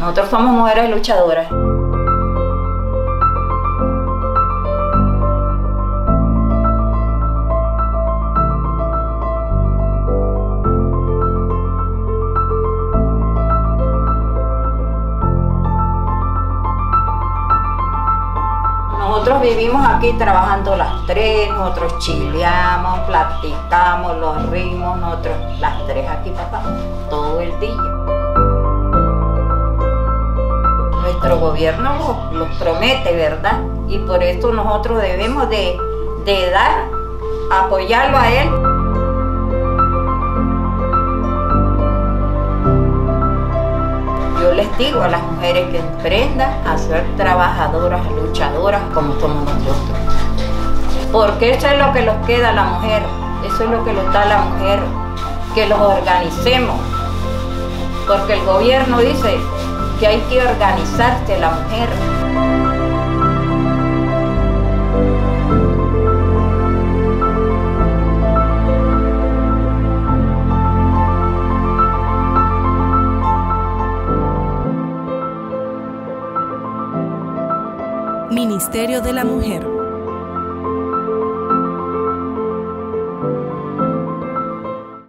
Nosotros somos mujeres luchadoras. Nosotros vivimos aquí trabajando las tres, nosotros chileamos, platicamos los ritmos, nosotros las tres aquí pasamos gobierno los, promete, ¿verdad? Y por eso nosotros debemos de, de dar, apoyarlo a él. Yo les digo a las mujeres que emprendan a ser trabajadoras, luchadoras como somos nosotros. Porque eso es lo que nos queda a la mujer, eso es lo que nos da a la mujer, que los organicemos. Porque el gobierno dice que hay que organizarse la mujer. Ministerio de la Mujer.